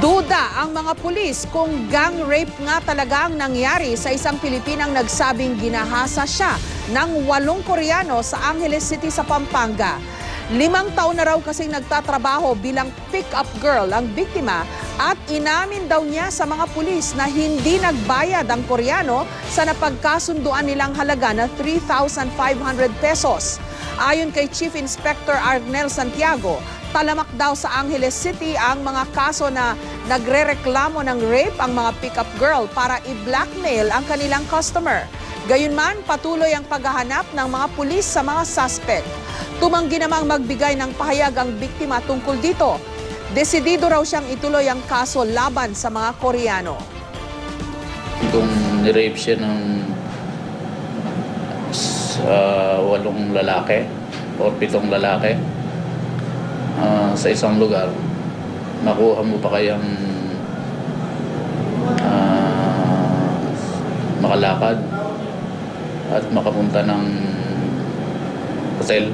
Duda ang mga pulis kung gang rape nga talaga ang nangyari sa isang Pilipinang nagsabing ginahasa siya ng walong Koreano sa Angeles City sa Pampanga. Limang taon na raw kasing nagtatrabaho bilang pick-up girl ang biktima at inamin daw niya sa mga pulis na hindi nagbayad ang Koreano sa napagkasunduan nilang halaga na 3,500 pesos. Ayon kay Chief Inspector Arnel Santiago, talamak daw sa Angeles City ang mga kaso na nagrereklamo ng rape ang mga pick-up girl para i-blackmail ang kanilang customer. Gayunman, patuloy ang paghahanap ng mga pulis sa mga suspect. Tumanggi namang magbigay ng pahayag ang biktima tungkol dito. Desidido raw siyang ituloy ang kaso laban sa mga Koreano. Kung nirape siya ng sa walong lalaki o pitong lalaki ah, sa isang lugar, makuha mo pa kayang ah, makalakad at makapunta ng hotel